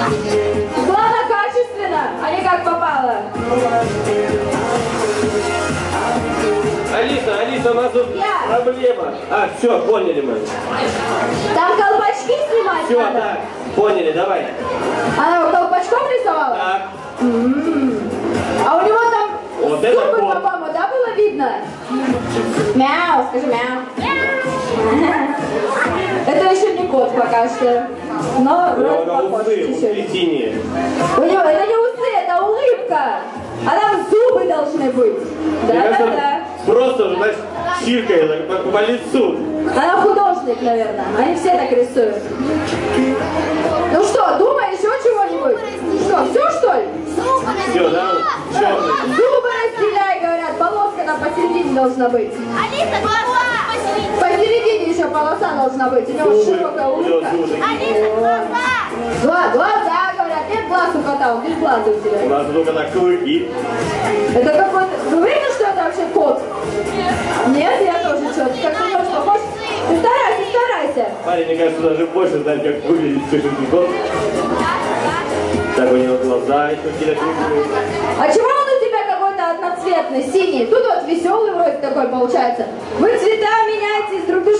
Главное качественно, а не как попало. Алиса, Алиса, у нас тут Я. проблема. А, все, поняли мы. Там колпачки снимать Все, надо? так, поняли, давай. А она его колпачком рисовала? Так. М -м -м. А у него там вот зубы, по-моему, да, было видно? Мяу, скажи мяу. Мяу кот пока что. Но вроде похож чуть-чуть. У него это не усы, это улыбка. А там зубы должны быть. Да-да-да. Просто уже, знаешь, чиркает по, по лицу. Она художник, наверное. Они все так рисуют. Ну что, думай еще чего-нибудь? Что, все что ли? Все, да? Черный. Зубы разделяй, говорят. Полоска там посередине должна быть. Алиса, глаза! Полоса должна быть. У него Зубы. широкая У улыбка. Алиса, глаза! Гла- глаза, говорят. Нет глаз у кота, он без глаза у У тебя. нас только так клыки. Это какой-то... Вы уверены, что это вообще кот? Нет, я тоже что-то. Как-то не очень похож. Ты старайся, старайся. Парень, мне кажется, даже больше знает, как выглядит пишущий кот. Так у него глаза еще какие-то. А чего он у тебя какой-то одноцветный, синий? Тут вот веселый вроде такой получается. Вы цвета меняетесь, друг дружка передавайте, не стесняйтесь.